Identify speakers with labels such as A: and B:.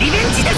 A: リベンジだ